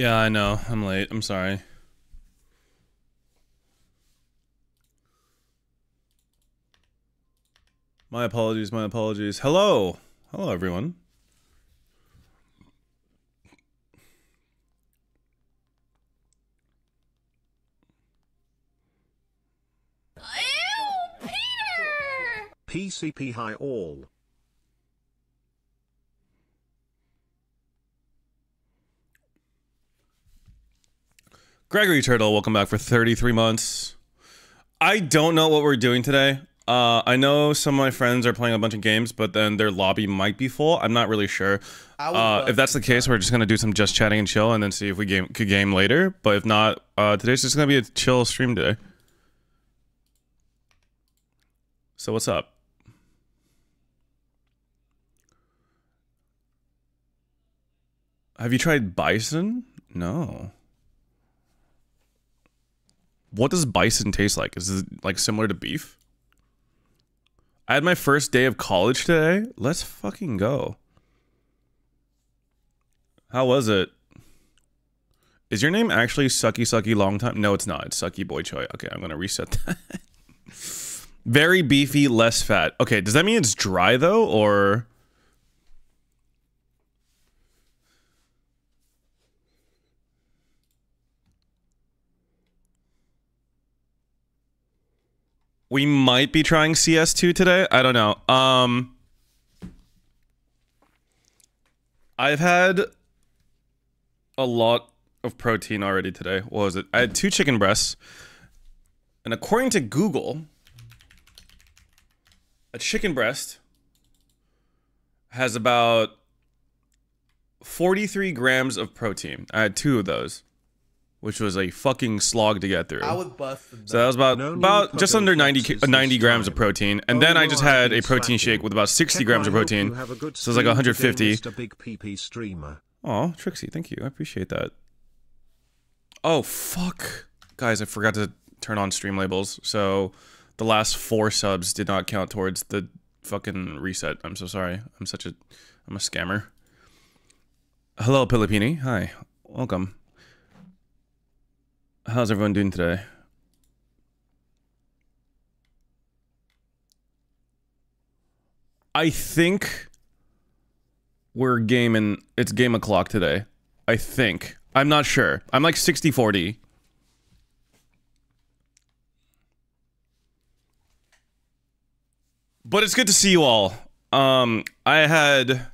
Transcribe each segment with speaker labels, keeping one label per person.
Speaker 1: Yeah, I know. I'm late. I'm sorry. My apologies. My apologies. Hello. Hello, everyone.
Speaker 2: Ew, Peter!
Speaker 3: PCP High All.
Speaker 1: Gregory Turtle, welcome back for 33 months. I don't know what we're doing today. Uh, I know some of my friends are playing a bunch of games, but then their lobby might be full. I'm not really sure. Uh, if that's the case, we're just gonna do some just chatting and chill, and then see if we game could game later. But if not, uh, today's just gonna be a chill stream today. So what's up? Have you tried bison? No. What does bison taste like? Is it like similar to beef? I had my first day of college today. Let's fucking go. How was it? Is your name actually Sucky Sucky Long Time? No, it's not. It's Sucky Boy Choi. Okay, I'm gonna reset that. Very beefy, less fat. Okay, does that mean it's dry though, or? We might be trying CS2 today. I don't know. Um I've had a lot of protein already today. What was it? I had two chicken breasts. And according to Google, a chicken breast has about 43 grams of protein. I had two of those, which was a fucking slog to get through.
Speaker 4: I would bust them.
Speaker 1: So that was about
Speaker 3: No
Speaker 1: about just under 90
Speaker 3: protein
Speaker 1: ki- uh, 90 grams
Speaker 3: this
Speaker 1: of protein, and then I just had a protein shake with about 60 grams of protein. So it's like 150.
Speaker 3: Mr. Big PP streamer.
Speaker 1: Oh, Trixie, thank you. I appreciate that. Oh fuck, guys, I forgot to turn on Streamlabs. So the last four subs did not count towards the fucking reset. I'm so sorry. I'm such a I'm a scammer. Hello, Pilipini. Hi, welcome. How's everyone doing today? I think we're gaming it's game o'clock today. I think. I'm not sure. I'm like 60 40. But it's good to see you all. Um I had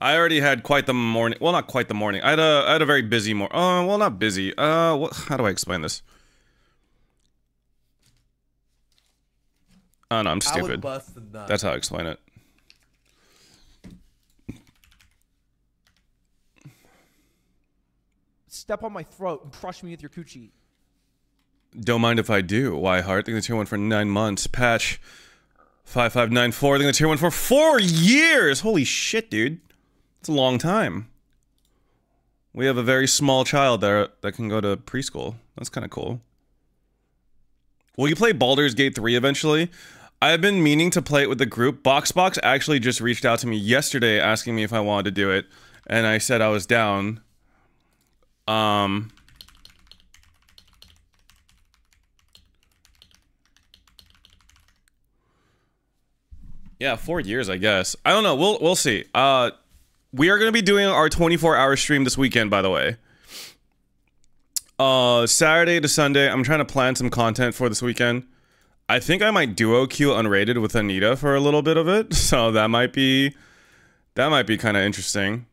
Speaker 1: I already had quite the morning. Well, not quite the morning. I had a I had a very busy morning. Oh, well, not busy. Uh what how do I explain this? Oh no, I'm stupid.
Speaker 4: bust the nut.
Speaker 1: That's how I explain it.
Speaker 5: Step on my throat and crush me with your coochie.
Speaker 1: Don't mind if I do. Why, Heart? Think the tier one for nine months. Patch 5594. Think the tier one for four years. Holy shit, dude. It's a long time. We have a very small child there that can go to preschool. That's kind of cool. Will you play Baldur's Gate 3 eventually? I've been meaning to play it with the group. Boxbox actually just reached out to me yesterday asking me if I wanted to do it, and I said I was down. Um, Yeah, four years, I guess. I don't know. We'll we'll see. Uh, we are gonna be doing our 24 hour stream this weekend, by the way. Uh, Saturday to Sunday. I'm trying to plan some content for this weekend. I think I might duo queue unrated with Anita for a little bit of it, so that might be that might be kind of interesting.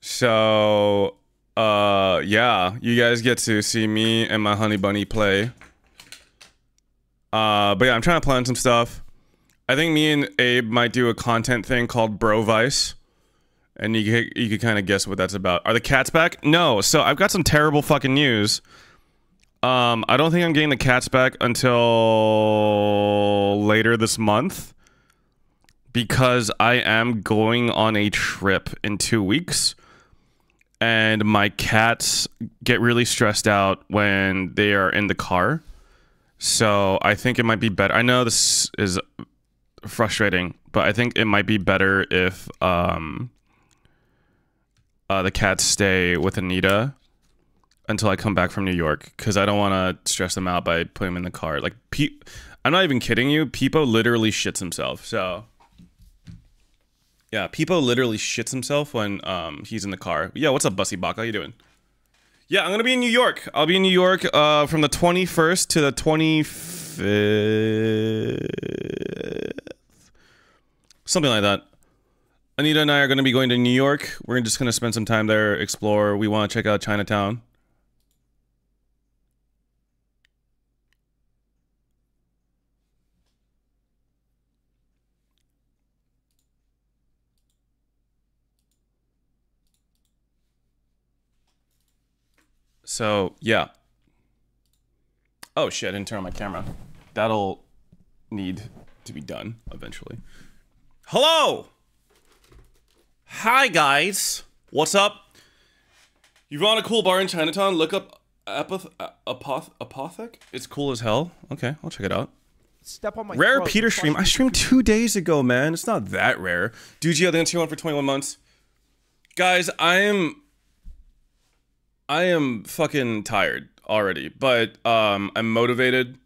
Speaker 1: So, uh, yeah, you guys get to see me and my honey bunny play. Uh, but yeah, I'm trying to plan some stuff. I think me and Abe might do a content thing called Bro Vice, and you you could kind of guess what that's about. Are the cats back? No. So I've got some terrible fucking news. Um, I don't think I'm getting the cats back until later this month because I am going on a trip in two weeks, and my cats get really stressed out when they are in the car. So I think it might be better. I know this is frustrating, but I think it might be better if um uh, the cats stay with Anita until I come back from New York because I don't want to stress them out by putting them in the car. Like, Pe- I'm not even kidding you. Peepo literally shits himself. So, yeah, Peepo literally shits himself when um he's in the car. Yeah, what's up, Bussy Bach? How you doing? Yeah, I'm gonna be in New York. I'll be in New York uh, from the 21st to the 25th, something like that. Anita and I are gonna be going to New York. We're just gonna spend some time there, explore. We want to check out Chinatown. So yeah. Oh shit! I didn't turn on my camera. That'll need to be done eventually. Hello. Hi guys. What's up? You want a cool bar in Chinatown? Look up Apoth Apoth Apotheke. It's cool as hell. Okay, I'll check it out.
Speaker 5: Step on my
Speaker 1: Rare
Speaker 5: throat
Speaker 1: Peter stream. I streamed two days ago, man. It's not that rare. Duji, I think tier one for 21 months. Guys, I am I am fucking tired already, but um I'm motivated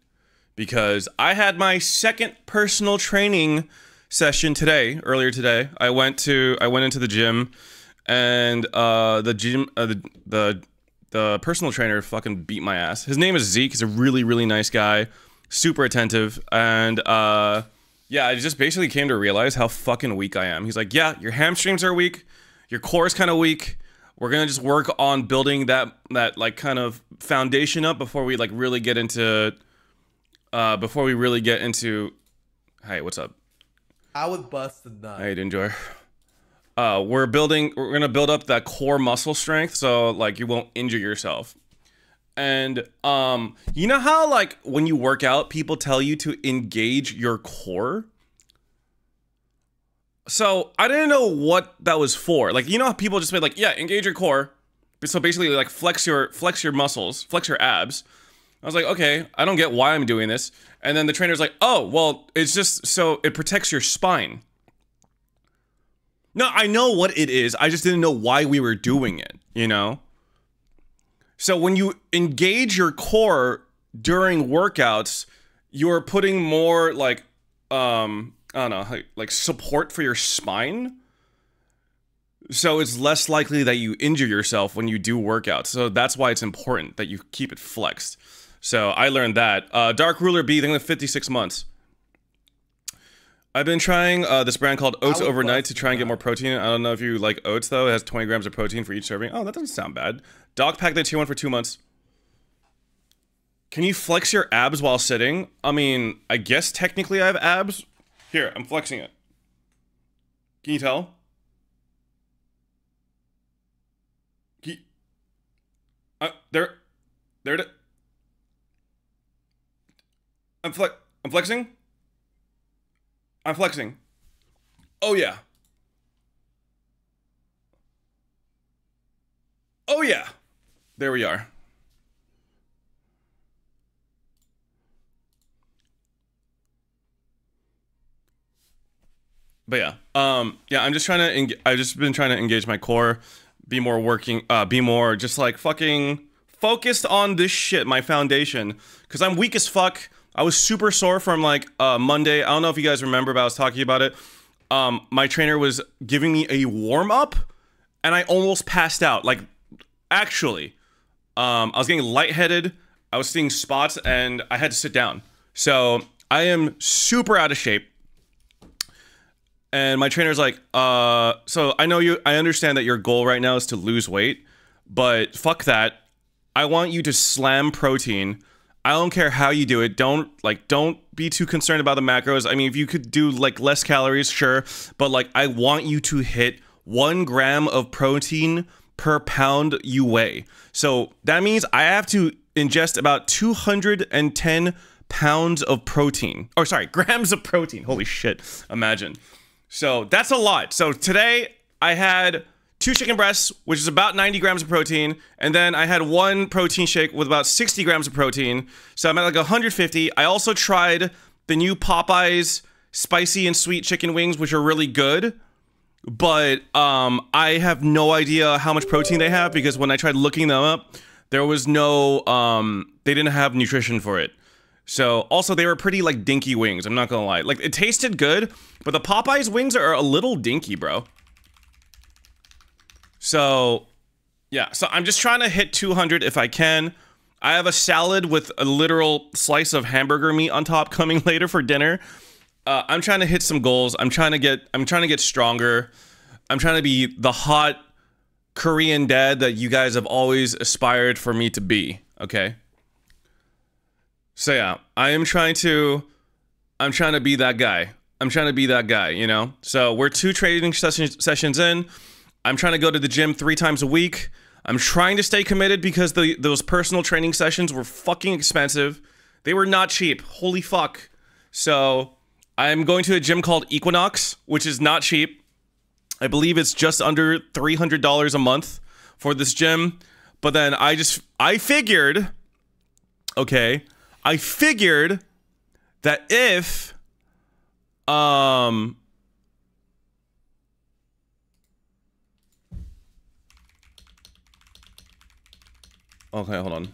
Speaker 1: because I had my second personal training session today, earlier today. I went to I went into the gym and uh the gym uh, the the the personal trainer fucking beat my ass. His name is Zeke. He's a really really nice guy, super attentive and uh yeah, I just basically came to realize how fucking weak I am. He's like, "Yeah, your hamstrings are weak. Your core is kind of weak. We're to just work on building that that like kind of foundation up before we like really get into uh before we really get into Hey, what's up?
Speaker 4: I would bust a nut.
Speaker 1: How you doing, Joy? Uh, we're building. We're gonna build up that core muscle strength, so like you won't injure yourself. And um, you know how like when you work out, people tell you to engage your core. So I didn't know what that was for. Like you know how people just say like, yeah, engage your core. So basically, like flex your flex your muscles, flex your abs. I was like, okay, I don't get why I'm doing this. And then the trainer's like, oh, well, it's just so it protects your spine. No, I know what it is. I just didn't know why we were doing it, you know? So when you engage your core during workouts, you're putting more like um I don't know, like, like support for your spine. So it's less likely that you injure yourself when you do workouts. So that's why it's important that you keep it flexed. So I learned that. Uh, Dark Ruler B, with 56 months. I've been trying uh, this brand called Oats Overnight to try and get more protein. I don't know if you like oats though. It has 20 grams of protein for each serving. Oh, that doesn't sound bad. Dog pack that tier one for two months. Can you flex your abs while sitting? I mean, I guess technically I have abs. Here, I'm flexing it. Can you tell? Can you- uh, there, there it. I'm flex. I'm flexing. I'm flexing. Oh yeah. Oh yeah. There we are. But yeah, um, yeah, I'm just trying to. I've just been trying to engage my core, be more working, uh, be more just like fucking focused on this shit, my foundation, because I'm weak as fuck. I was super sore from like uh, Monday. I don't know if you guys remember, but I was talking about it. Um, my trainer was giving me a warm up, and I almost passed out. Like, actually, um, I was getting lightheaded. I was seeing spots, and I had to sit down. So I am super out of shape and my trainer's like, uh, so I know you, I understand that your goal right now is to lose weight, but fuck that. I want you to slam protein. I don't care how you do it. Don't like, don't be too concerned about the macros. I mean, if you could do like less calories, sure, but like, I want you to hit one gram of protein per pound you weigh. So that means I have to ingest about 210 pounds of protein. Or sorry, grams of protein. Holy shit. Imagine. So that's a lot. So today I had two chicken breasts, which is about 90 grams of protein, and then I had one protein shake with about 60 grams of protein. So I'm at like 150. I also tried the new Popeyes spicy and sweet chicken wings, which are really good. But um, I have no idea how much protein they have because when I tried looking them up, There was no um they didn't have nutrition for it. So also they were pretty like dinky wings, I'm not gonna lie. Like it tasted good, but the Popeyes wings are a little dinky, bro. So yeah, so I'm just trying to hit 200 if I can. I have a salad with a literal slice of hamburger meat on top coming later for dinner. Uh, I'm trying to hit some goals. I'm trying to get I'm trying to get stronger. I'm trying to be the hot Korean dad that you guys have always aspired for me to be, okay? So yeah, I am trying to I'm trying to be that guy. I'm trying to be that guy, you know? So we're two trading sessions sessions in. I'm trying to go to the gym 3 times a week. I'm trying to stay committed because the those personal training sessions were fucking expensive. They were not cheap. Holy fuck. So, I'm going to a gym called Equinox, which is not cheap. I believe it's just under $300 a month for this gym. But then I just, I figured, okay, I figured that if, um, okay, hold on.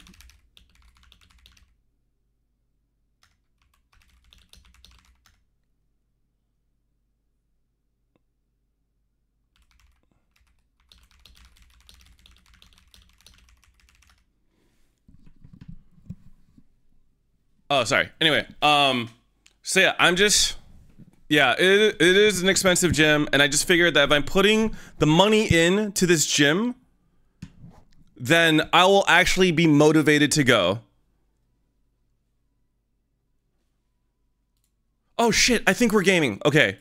Speaker 1: Oh, sorry. Anyway, um, so yeah, I'm just, yeah, it, it is an expensive gym, and I just figured that if I'm putting the money in to this gym, then I will actually be motivated to go. Oh shit, I think we're gaming. Okay.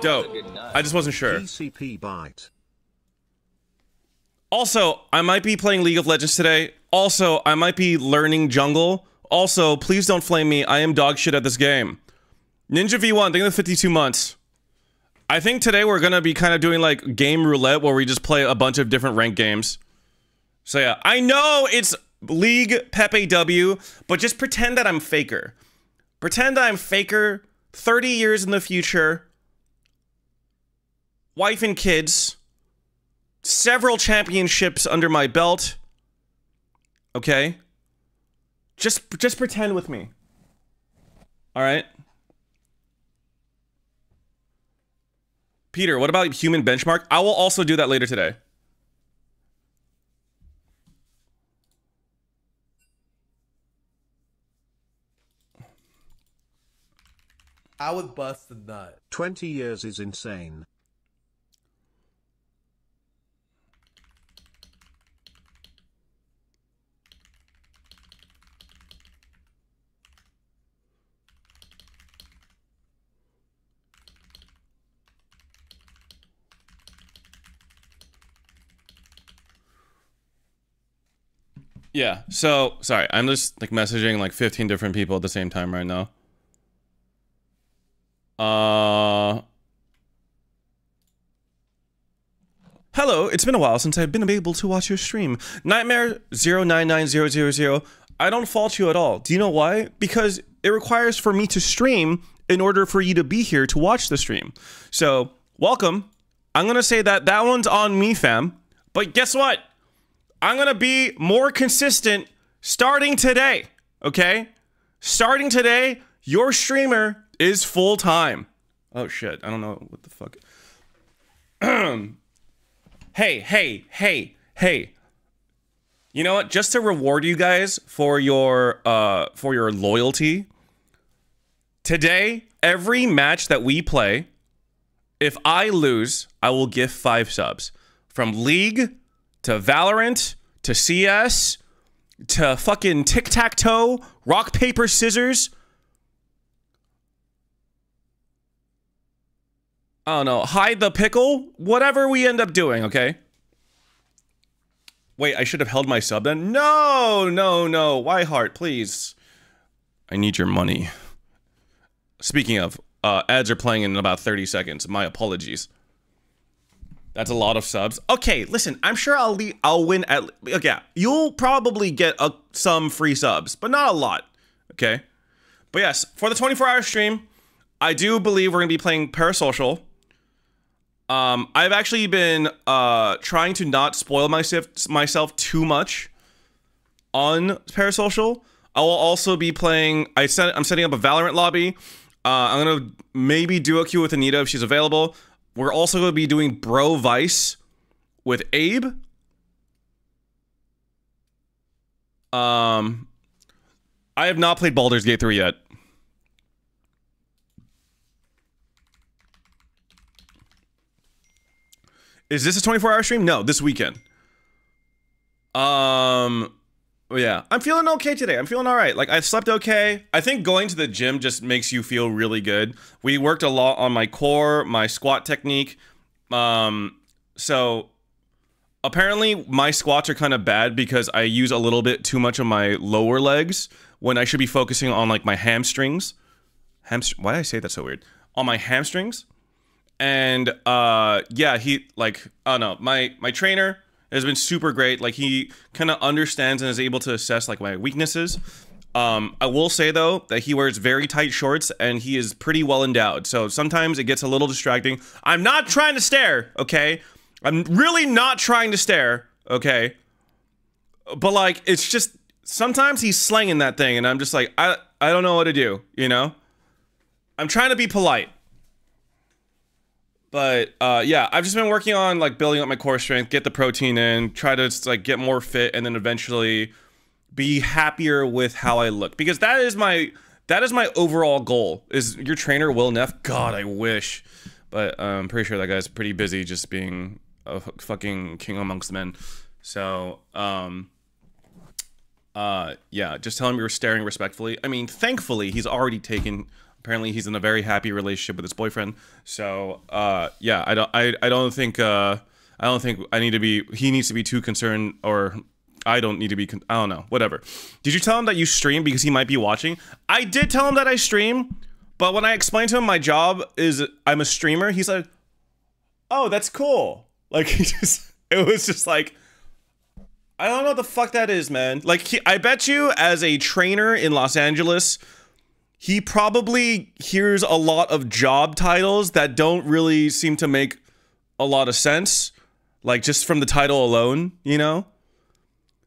Speaker 1: Dope. I just wasn't sure.
Speaker 3: PCP Byte.
Speaker 1: Also, I might be playing League of Legends today. Also, I might be learning jungle. Also, please don't flame me. I am dog shit at this game. Ninja V1, think of the 52 months. I think today we're gonna be kind of doing like game roulette where we just play a bunch of different ranked games. So yeah, I know it's League Pepe W, but just pretend that I'm Faker. Pretend I'm Faker 30 years in the future. Wife and kids. Several championships under my belt. Okay? Just just pretend with me. All right? Peter, what about human benchmark? I will also do that later today.
Speaker 4: I would bust a nut.
Speaker 3: 20 years is insane.
Speaker 1: Yeah. So sorry, I'm just like messaging like 15 different people at the same time right now. It's been a while since I've been able to watch your stream. Nightmare 099000. I don't fault you at all. Do you know why? Because it requires for me to stream in order for you to be here to watch the stream. So, welcome. I'm going to say that that one's on me, fam. But guess what? I'm going to be more consistent starting today. Okay? Starting today, your streamer is full time. Oh shit. I don't know what the fuck. hey, hey, hey, hey. You know what? Just to reward you guys for your uh for your loyalty. Today, every match that we play, if I lose, I will give 5 subs. From League to Valorant to CS to fucking tic tac toe, rock, paper, scissors. I don't know, hide the pickle, whatever we end up doing, okay? Wait, I should have held my sub then? No, no, no. Why heart, please. I need your money. Speaking of, uh, ads are playing in about 30 seconds. My apologies. That's a lot of subs. Okay, listen, I'm sure I'll I'll win at okay, you'll probably get a, some free subs, but not a lot. Okay? But yes, for the 24-hour stream, I do believe we're going to be playing Parasocial. Um, I've actually been uh trying to not spoil myself myself too much on Parasocial. I will also be playing. I set. I'm setting up a Valorant lobby. Uh, I'm gonna maybe do a queue with Anita if she's available. We're also gonna be doing Bro Vice with Abe. Um, I have not played Baldur's Gate 3 yet. Is this a 24 hour stream? No, this weekend. Um, yeah, I'm feeling okay today. I'm feeling all right. Like I slept okay. I think going to the gym just makes you feel really good. We worked a lot on my core, my squat technique. Um, so apparently my squats are kind of bad because I use a little bit too much of my lower legs when I should be focusing on like my hamstrings. Hamstring. Why did I say that so weird? On my hamstrings. And uh, yeah, he like I don't know. My my trainer has been super great. Like he kind of understands and is able to assess like my weaknesses. Um, I will say though that he wears very tight shorts and he is pretty well endowed. So sometimes it gets a little distracting. I'm not trying to stare, okay? I'm really not trying to stare, okay? But like it's just sometimes he's slanging that thing and I'm just like I I don't know what to do, you know? I'm trying to be polite. But uh, yeah, I've just been working on like building up my core strength, get the protein in, try to just, like get more fit, and then eventually be happier with how I look because that is my that is my overall goal. Is your trainer Will Neff? God, I wish, but uh, I'm pretty sure that guy's pretty busy just being a fucking king amongst men. So um, uh, yeah, just tell him you're staring respectfully. I mean, thankfully he's already taken apparently he's in a very happy relationship with his boyfriend. So uh yeah i don't i, I don't think uh i don't think i need to be he needs to be too concerned or i don't need to be i don't know whatever. Did you tell him that you stream because he might be watching? I did tell him that i stream but when i explained to him my job is i'm a streamer he said oh that's cool. Like he just it was just like I don't know what the fuck that is, man. Like, he, I bet you, as a trainer in Los Angeles, he probably hears a lot of job titles that don't really seem to make a lot of sense like just from the title alone you know?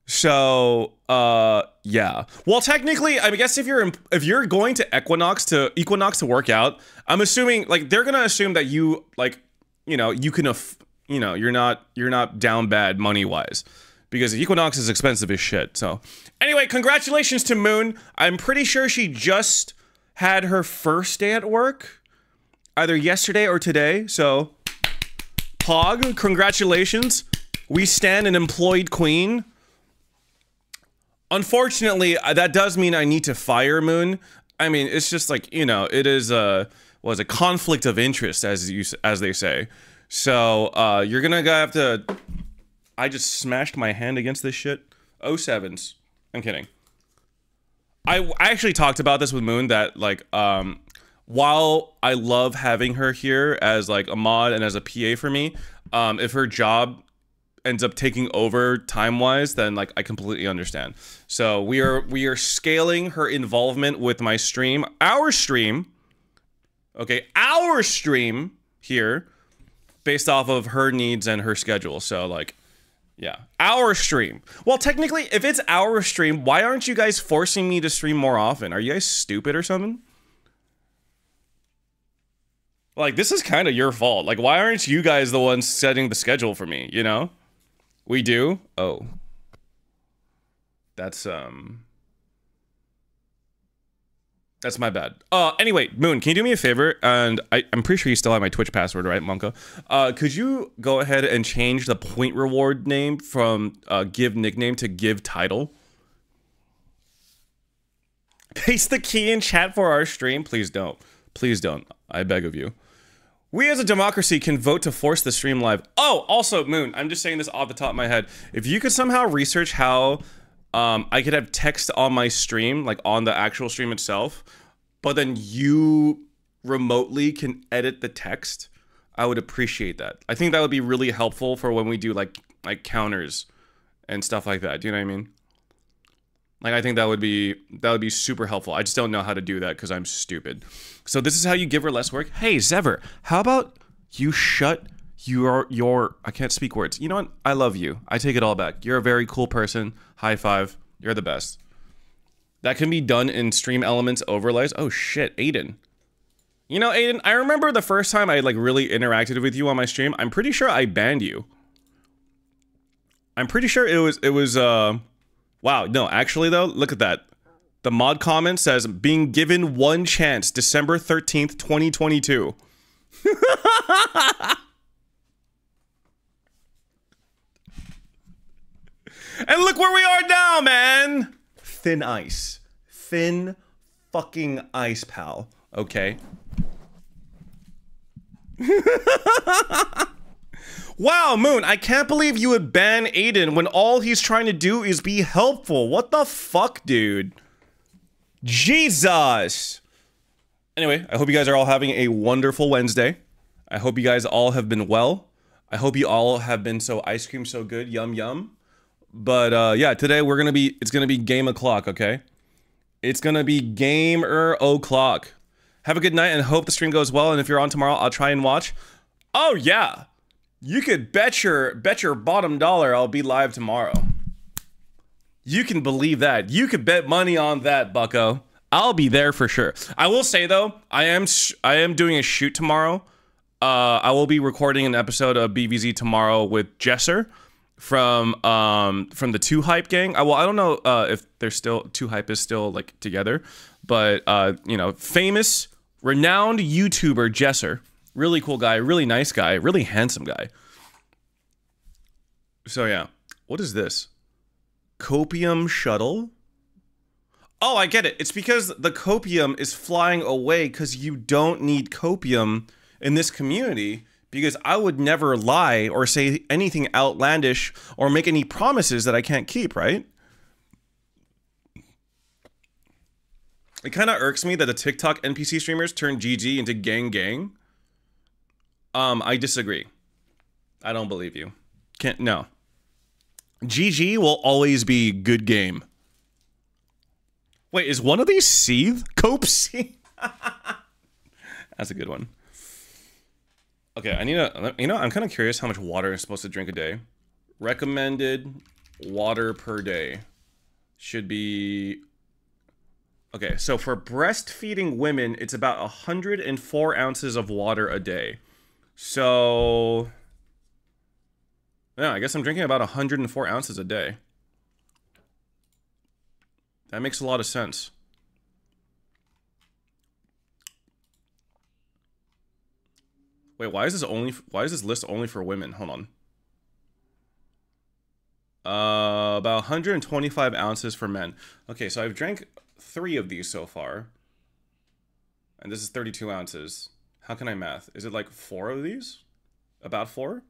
Speaker 1: So uh yeah. Well technically i guess if you're if you're going to equinox to equinox to work out i'm assuming like they're gonna assume that you like you know you can aff- you know you're not you're not down bad money wise because equinox is expensive as shit so. Anyway congratulations to moon. I'm pretty sure she just had her first day at work either yesterday or today. So, Pog, congratulations. We stand an employed queen. Unfortunately, uh, that does mean I need to fire Moon. I mean, it's just like, you know, it is a was a conflict of interest as you as they say. So, uh you're going to have to I just smashed my hand against this shit. 07s. I'm kidding. I, I actually talked about this with Moon that like um while I love having her here as like a mod and as a PA for me, um if her job ends up taking over time wise, then like I completely understand. So we are we are scaling her involvement with my stream, our stream. Okay, our stream here, based off of her needs and her schedule. So like yeah. Our stream. Well, technically, if it's our stream, why aren't you guys forcing me to stream more often? Are you guys stupid or something? Like, this is kind of your fault. Like, why aren't you guys the ones setting the schedule for me, you know? We do? Oh. That's, um. That's my bad. Uh, anyway, Moon, can you do me a favor? And I, I'm pretty sure you still have my Twitch password, right, Monka? Uh, could you go ahead and change the point reward name from uh, give nickname to give title? Paste the key in chat for our stream. Please don't. Please don't. I beg of you. We as a democracy can vote to force the stream live. Oh, also, Moon, I'm just saying this off the top of my head. If you could somehow research how um, I could have text on my stream, like on the actual stream itself, but then you remotely can edit the text. I would appreciate that. I think that would be really helpful for when we do like like counters and stuff like that. Do you know what I mean? Like I think that would be that would be super helpful. I just don't know how to do that because I'm stupid. So this is how you give her less work. Hey Zever, how about you shut your your I can't speak words. You know what? I love you. I take it all back. You're a very cool person. High five. You're the best. That can be done in Stream Elements overlays. Oh shit, Aiden. You know, Aiden, I remember the first time I like really interacted with you on my stream. I'm pretty sure I banned you. I'm pretty sure it was it was uh wow, no, actually though, look at that. The mod comment says being given one chance, December 13th, 2022. and look where we are now, man. Thin ice. Thin fucking ice, pal. Okay. wow, Moon, I can't believe you would ban Aiden when all he's trying to do is be helpful. What the fuck, dude? Jesus. Anyway, I hope you guys are all having a wonderful Wednesday. I hope you guys all have been well. I hope you all have been so ice cream so good. Yum yum. But uh yeah, today we're gonna be it's gonna be game o'clock, okay? It's gonna be gamer o'clock. Have a good night and hope the stream goes well. And if you're on tomorrow, I'll try and watch. Oh yeah. You could bet your bet your bottom dollar I'll be live tomorrow. You can believe that. You could bet money on that, Bucko. I'll be there for sure. I will say though, I am I am doing a shoot tomorrow. Uh, I will be recording an episode of BVZ tomorrow with Jesser from um from the Two Hype gang. I, well, I don't know uh, if they're still Two Hype is still like together, but uh, you know, famous, renowned YouTuber Jesser, really cool guy, really nice guy, really handsome guy. So yeah, what is this? Copium shuttle? Oh, I get it. It's because the copium is flying away because you don't need copium in this community because I would never lie or say anything outlandish or make any promises that I can't keep, right? It kind of irks me that the TikTok NPC streamers turn GG into gang gang. Um, I disagree. I don't believe you. Can't no. GG will always be good game. Wait, is one of these Seethe? Cope Seethe? That's a good one. Okay, I need to, you know, I'm kind of curious how much water I'm supposed to drink a day. Recommended water per day should be, okay, so for breastfeeding women, it's about 104 ounces of water a day. So, yeah, I guess I'm drinking about 104 ounces a day. That makes a lot of sense. Wait, why is this only why is this list only for women? Hold on. Uh, about 125 ounces for men. Okay, so I've drank three of these so far. And this is 32 ounces. How can I math? Is it like four of these? About four?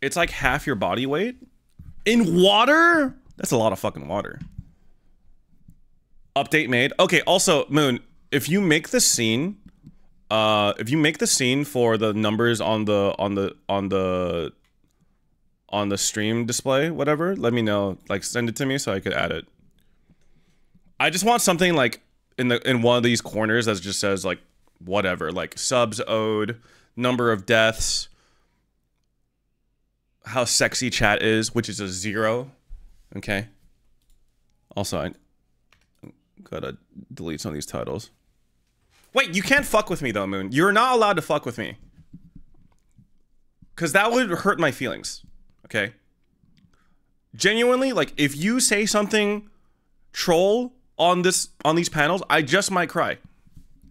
Speaker 1: It's like half your body weight? In water? That's a lot of fucking water. Update made. Okay, also, Moon, if you make the scene uh if you make the scene for the numbers on the on the on the on the stream display whatever let me know. Like send it to me so i could add it. I just want something like in the in one of these corners that just says like whatever like subs owed number of deaths how sexy chat is which is a zero. Okay. Also i gotta delete some of these titles Wait, you can't fuck with me though, Moon. You're not allowed to fuck with me. Cause that would hurt my feelings. Okay. Genuinely, like if you say something troll on this on these panels, I just might cry.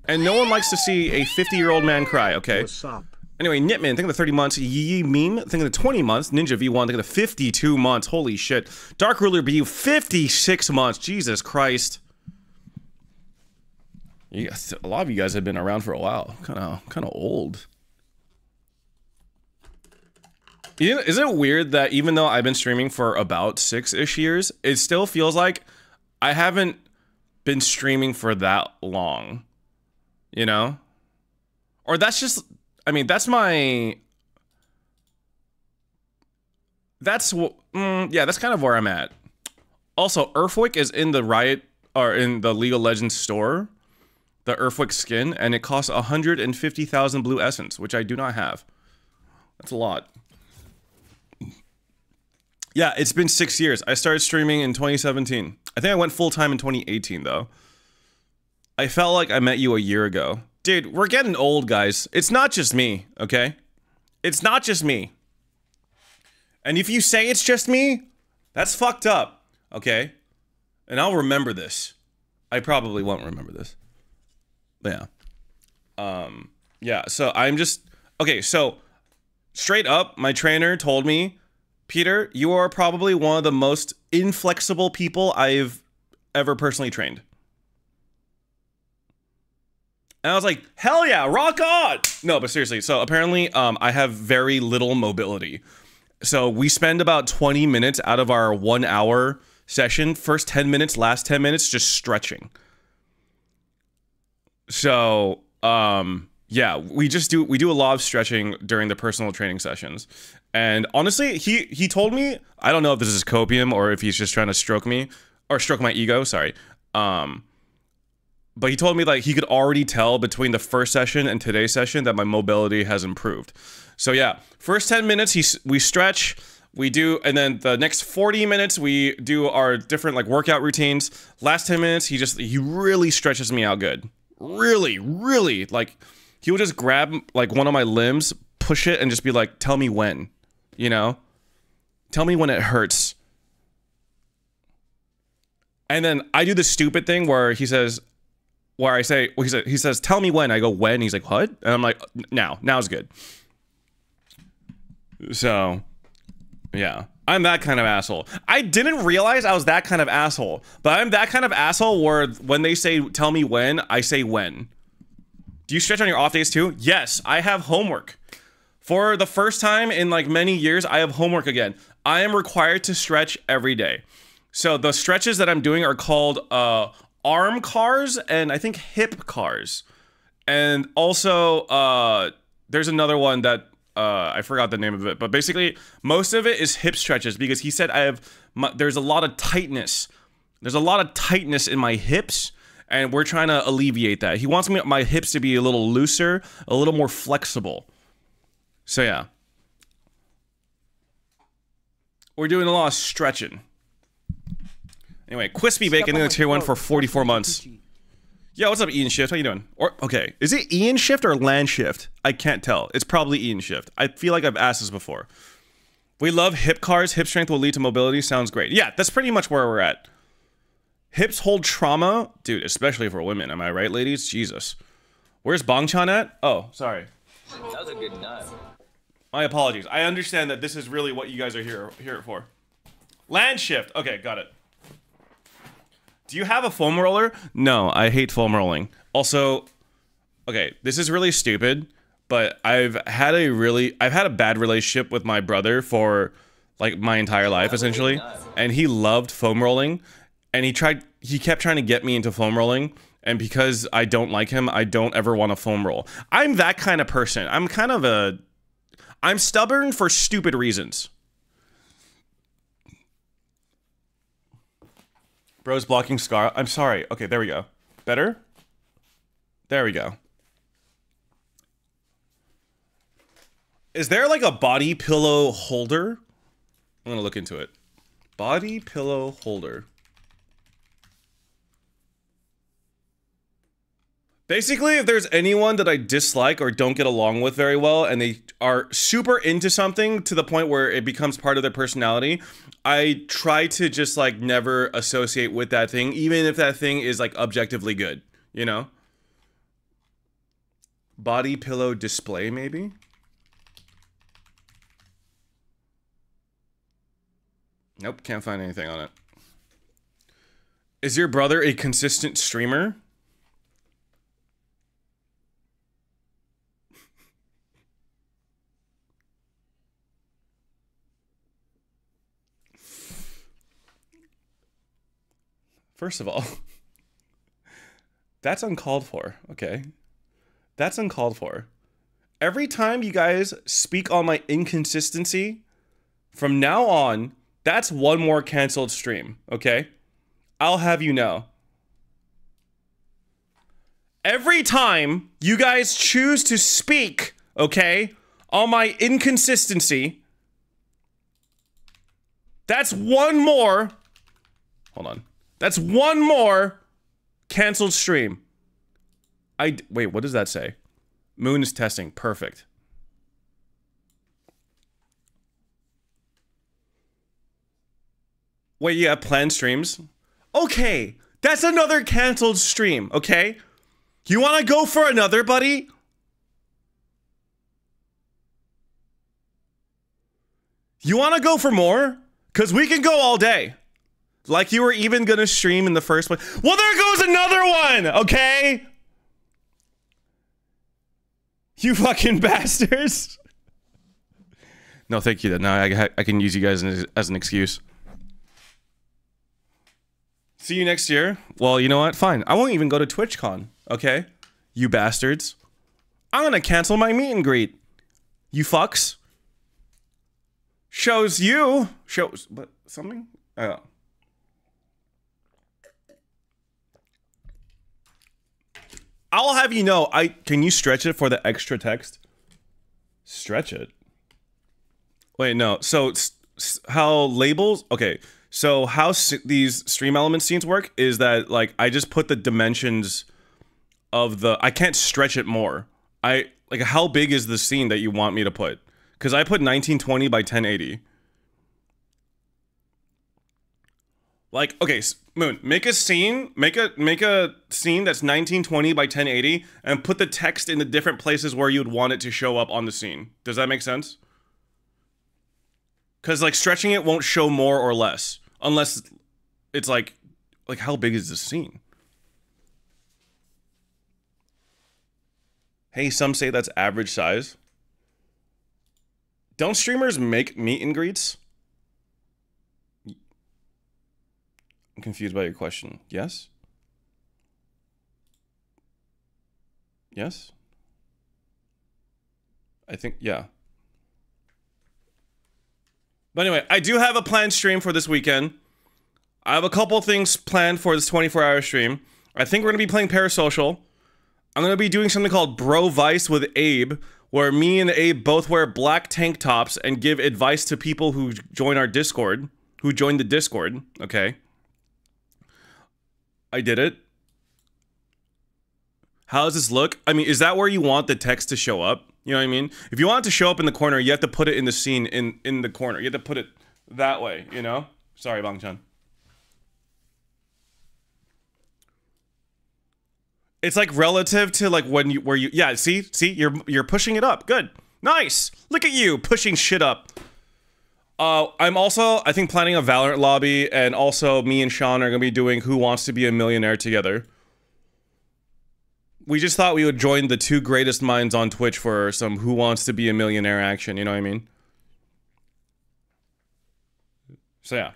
Speaker 1: And no one likes to see a 50 year old man cry, okay?
Speaker 3: What's up?
Speaker 1: Anyway, Nitman, think of the 30 months. Yee Meme, think of the 20 months. Ninja V1, think of the 52 months. Holy shit. Dark Ruler BU, 56 months. Jesus Christ. You guys, a lot of you guys have been around for a while. Kind of, kind of old. Isn't it weird that even though I've been streaming for about six-ish years, it still feels like I haven't been streaming for that long. You know? Or that's just, I mean, that's my. That's what, mm, yeah, that's kind of where I'm at. Also, Earthwick is in the Riot, or in the League of Legends store the Earthwick skin, and it costs 150,000 blue essence, which I do not have. That's a lot. Yeah, it's been six years. I started streaming in 2017. I think I went full time in 2018, though. I felt like I met you a year ago. Dude, we're getting old, guys. It's not just me, okay? It's not just me. And if you say it's just me, that's fucked up, okay? And I'll remember this. I probably won't remember this. Yeah. Um, yeah, so I'm just okay, so straight up, my trainer told me, Peter, you are probably one of the most inflexible people I've ever personally trained. And I was like, hell yeah, rock on! No, but seriously, so apparently um, I have very little mobility. So we spend about 20 minutes out of our one hour session, first 10 minutes, last 10 minutes, just stretching. So, um, yeah, we just do we do a lot of stretching during the personal training sessions. And honestly, he he told me, I don't know if this is copium or if he's just trying to stroke me or stroke my ego, sorry. Um but he told me like he could already tell between the first session and today's session that my mobility has improved. So yeah, first 10 minutes he we stretch, we do and then the next 40 minutes we do our different like workout routines. Last 10 minutes he just he really stretches me out good. Really, really like he would just grab like one of my limbs, push it and just be like, "Tell me when." You know? Tell me when it hurts. And then I do the stupid thing where he says, where I say, well, he says, he says, tell me when. I go, when? He's like, what? And I'm like, now. Now's good. So, yeah. I'm that kind of asshole. I didn't realize I was that kind of asshole, but I'm that kind of asshole where when they say, tell me when, I say when. Do you stretch on your off days too? Yes, I have homework. For the first time in like many years, I have homework again. I am required to stretch every day. So the stretches that I'm doing are called uh, arm cars and I think hip cars. And also, uh, there's another one that uh, I forgot the name of it, but basically, most of it is hip stretches because he said I have my, there's a lot of tightness. There's a lot of tightness in my hips, and we're trying to alleviate that. He wants me my hips to be a little looser, a little more flexible. So yeah, we're doing a lot of stretching. Anyway, Crispy Bacon
Speaker 5: on
Speaker 1: in the tier one for 44
Speaker 5: crush me
Speaker 1: months. Yo, what's up, Ian Shift? How you doing? Or okay, is it Ian Shift or Land Shift? I can't tell. It's probably Ian Shift. I feel like I've asked this before. We love hip cars. Hip strength will lead to mobility. Sounds great. Yeah, that's pretty much where we're at. Hips hold trauma, dude, especially for women. Am I right, ladies? Jesus. Where's Bongchan at? Oh, sorry.
Speaker 6: That was a good nut.
Speaker 1: My apologies. I understand that this is really what you guys are here here for. Land shift. Okay, got it. Do you have a foam roller? No, I hate foam rolling. Also, okay, this is really stupid, but I've had a really I've had a bad relationship with my brother for like my entire life essentially, and he loved foam rolling, and he tried he kept trying to get me into foam rolling. And because I don't like him, I don't ever want to foam roll. I'm that kind of person. I'm kind of a I'm stubborn for stupid reasons. Bro's blocking Scar. I'm sorry. Okay, there we go. Better? There we go. Is there like a body pillow holder? I'm gonna look into it. Body pillow holder. Basically, if there's anyone that I dislike or don't get along with very well and they are super into something to the point where it becomes part of their personality, I try to just like never associate with that thing, even if that thing is like objectively good, you know? Body pillow display, maybe? Nope, can't find anything on it. Is your brother a consistent streamer? First of all, that's uncalled for, okay? That's uncalled for. Every time you guys speak on my inconsistency, from now on, that's one more canceled stream, okay? I'll have you know. Every time you guys choose to speak, okay, on my inconsistency, That's one more. Hold on. That's one more canceled stream. I wait. What does that say? Moon is testing. Perfect. Wait, you have planned streams? Okay, that's another canceled stream. Okay, you want to go for another, buddy? You want to go for more? Cause we can go all day. Like you were even gonna stream in the first place. Well, there goes another one. Okay. You fucking bastards. No, thank you. No, I, I can use you guys as, an excuse. See you next year. Well, you know what? Fine. I won't even go to TwitchCon. Okay, you bastards. I'm gonna cancel my meet and greet. You fucks. Shows you shows, but something. Oh. I'll have you know. I can you stretch it for the extra text. Stretch it. Wait, no. So how labels? Okay. So how these stream element scenes work is that like I just put the dimensions of the. I can't stretch it more. I like how big is the scene that you want me to put? Because I put 1920 by 1080. Like okay, Moon, make a scene, make a make a scene that's 1920 by 1080, and put the text in the different places where you'd want it to show up on the scene. Does that make sense? Because like stretching it won't show more or less unless it's like like how big is the scene? Hey, some say that's average size. Don't streamers make meet and greets? I'm confused by your question. Yes? Yes? I think, yeah. But anyway, I do have a planned stream for this weekend. I have a couple things planned for this 24 hour stream. I think we're going to be playing Parasocial. I'm going to be doing something called Bro Vice with Abe, where me and Abe both wear black tank tops and give advice to people who join our Discord, who join the Discord, okay? I did it. How does this look? I mean, is that where you want the text to show up? You know what I mean? If you want it to show up in the corner, you have to put it in the scene in in the corner. You have to put it that way, you know? Sorry, Bang Chan. It's like relative to like when you where you yeah, see? See? You're you're pushing it up. Good. Nice. Look at you pushing shit up. Uh, I'm also, I think, planning a Valorant lobby, and also me and Sean are gonna be doing Who Wants to Be a Millionaire together. We just thought we would join the two greatest minds on Twitch for some Who Wants to Be a Millionaire action. You know what I mean? So yeah,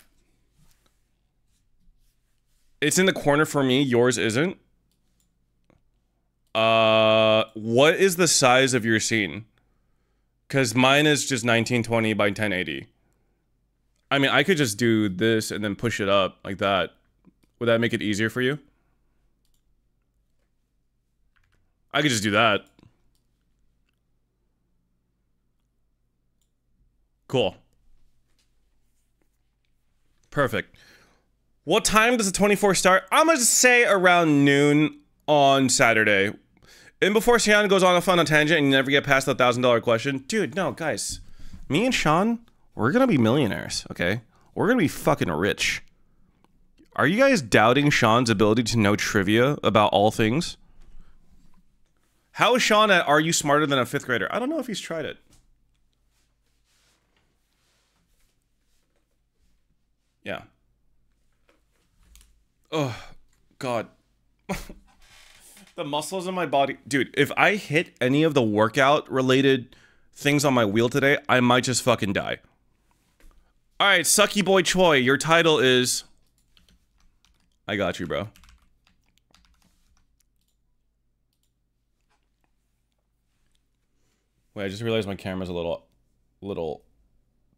Speaker 1: it's in the corner for me. Yours isn't. Uh, what is the size of your scene? Because mine is just 1920 by 1080. I mean, I could just do this and then push it up like that. Would that make it easier for you? I could just do that. Cool. Perfect. What time does the 24 start? I'm going to say around noon on Saturday. And before Sean goes on a fun tangent and you never get past the $1,000 question, dude, no, guys. Me and Sean, we're going to be millionaires, okay? We're going to be fucking rich. Are you guys doubting Sean's ability to know trivia about all things? How is Sean at Are You Smarter Than a Fifth Grader? I don't know if he's tried it. Yeah. Oh, God. the muscles in my body. Dude, if I hit any of the workout related things on my wheel today, I might just fucking die. All right, Sucky Boy Choi, your title is. I got you, bro. Wait, I just realized my camera's a little, little.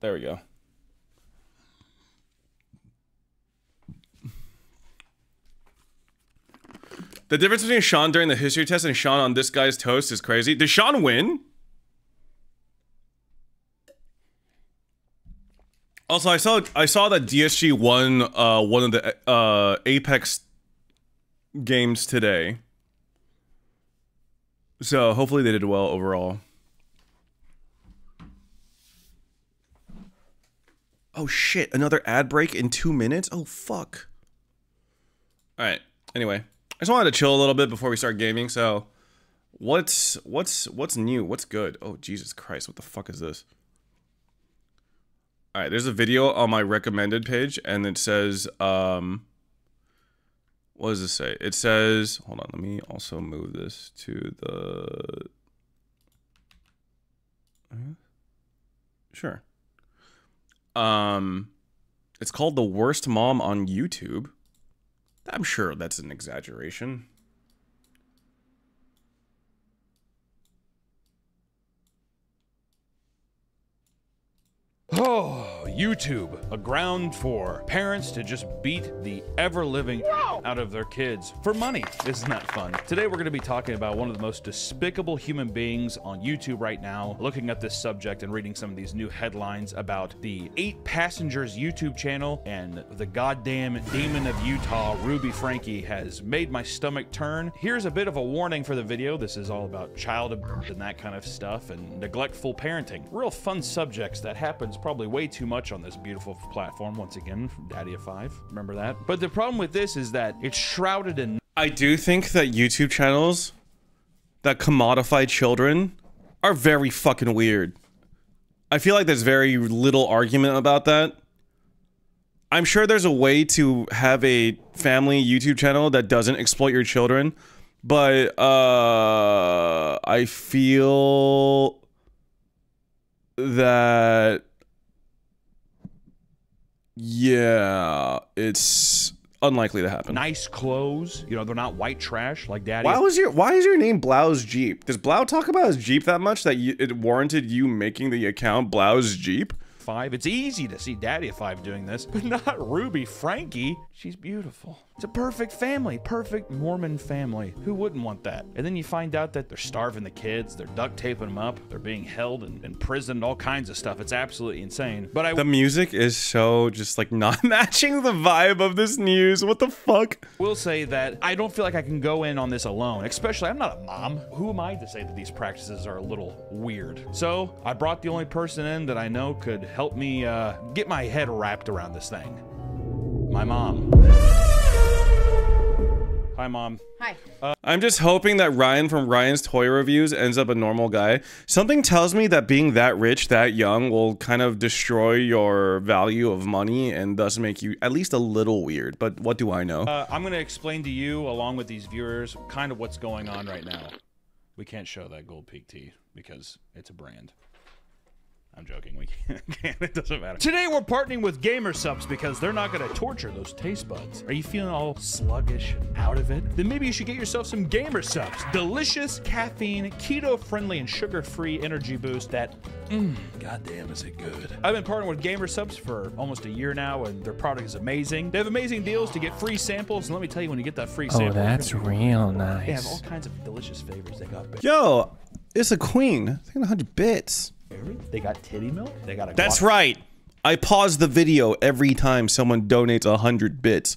Speaker 1: There we go. The difference between Sean during the history test and Sean on this guy's toast is crazy. Did Sean win? Also, I saw I saw that DSG won uh, one of the uh, Apex games today. So hopefully they did well overall. Oh shit! Another ad break in two minutes. Oh fuck. All right. Anyway, I just wanted to chill a little bit before we start gaming. So, what's what's what's new? What's good? Oh Jesus Christ! What the fuck is this? All right, there's a video on my recommended page, and it says, um, what does it say? It says, hold on, let me also move this to the. Uh, Sure. Um, it's called the worst mom on YouTube. I'm sure that's an exaggeration.
Speaker 6: Oh, YouTube, a ground for parents to just beat the ever living out of their kids for money. Isn't that fun? Today, we're going to be talking about one of the most despicable human beings on YouTube right now, looking at this subject and reading some of these new headlines about the eight passengers YouTube channel and the goddamn demon of Utah, Ruby Franke, has made my stomach turn. Here's a bit of a warning for the video. This is all about child abuse and that kind of stuff and neglectful parenting. Real fun subjects that happens probably way too much on this beautiful platform. Once again, Daddy of Five. Remember that? But the problem with this is that it's shrouded in
Speaker 1: I do think that YouTube channels that commodify children are very fucking weird. I feel like there's very little argument about that. I'm sure there's a way to have a family YouTube channel that doesn't exploit your children, but uh I feel that yeah, it's unlikely to happen.
Speaker 6: nice clothes. You know, they're not white trash like Daddy.
Speaker 1: Why was your Why is your name Blau's Jeep? Does Blau talk about his Jeep that much that you, it warranted you making the account Blau's Jeep?
Speaker 6: Five. It's easy to see Daddy of Five doing this, but not Ruby Franke. She's beautiful. It's a perfect family, perfect Mormon family. Who wouldn't want that? And then you find out that they're starving the kids, they're duct taping them up, they're being held and imprisoned, all kinds of stuff. It's absolutely insane. But I
Speaker 1: The music is so just like not matching the vibe of this news. What the fuck?
Speaker 6: will say that I don't feel like I can go in on this alone, especially I'm not a mom. Who am I to say that these practices are a little weird? So I brought the only person in that I know could help me uh, get my head wrapped around this thing. My mom. Hi, mom.
Speaker 2: Hi.
Speaker 1: I'm just hoping that Ryan from Ryan's Toy Reviews ends up a normal guy. Something tells me that being that rich, that young, will kind of destroy your value of money and thus make you at least a little weird. But what do I know?
Speaker 6: Uh, I'm going to explain to you, along with these viewers, kind of what's going on right now. We can't show that Gold Peak tea because it's a brand. I'm joking. We can't. it doesn't matter. Today we're partnering with GamerSupps because they're not going to torture those taste buds. Are you feeling all sluggish and out of it? Then maybe you should get yourself some GamerSupps. Delicious, caffeine, keto-friendly, and sugar-free energy boost that Mmm, goddamn, is it good. I've been partnering with GamerSupps for almost a year now, and their product is amazing. They have amazing deals to get free samples, and let me tell you, when you get that free sample.
Speaker 7: Oh,
Speaker 6: sample,
Speaker 7: that's real nice.
Speaker 6: they have all kinds of delicious flavors. They got
Speaker 1: Yo, it's a queen. I think 100 bits.
Speaker 6: Berry, they got titty milk, they got a
Speaker 1: That's
Speaker 6: guac-
Speaker 1: right. I pause the video every time someone donates a 100 bits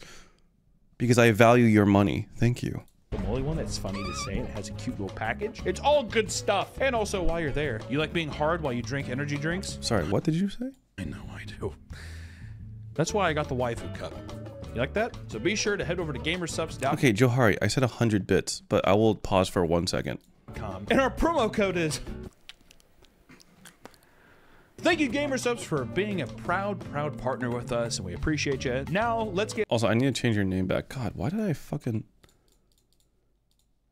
Speaker 1: because I value your money. Thank you.
Speaker 6: The only one that's funny to say. and It has a cute little package. It's all good stuff. And also, while you're there, you like being hard while you drink energy drinks?
Speaker 1: Sorry, what did you say?
Speaker 6: I know I do. That's why I got the waifu cup. You like that? So be sure to head over to gamersupps.com.
Speaker 1: Okay, Johari, I said 100 bits, but I will pause for one second.
Speaker 6: And our promo code is. Thank you, GamerSupps, for being a proud, proud partner with us, and we appreciate you. Now, let's get
Speaker 1: Also, I need to change your name back. God, why did I fucking...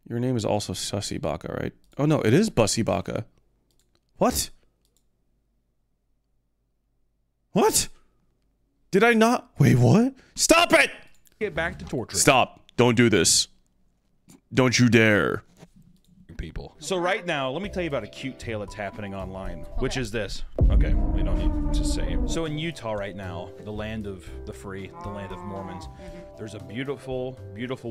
Speaker 1: Your name is also Sussy Baka, right? Oh no, it is Bussy Baka. What? What? Did I not? Wait, what? Stop it!
Speaker 6: get back to torture
Speaker 1: Stop. Don't do this. Don't you dare.
Speaker 6: People. So right now, let me tell you about a cute tale that's happening online, which is this. Okay, we don't need to say. So in Utah right now, the land of the free, the land of Mormons, mm-hmm. there's a beautiful, beautiful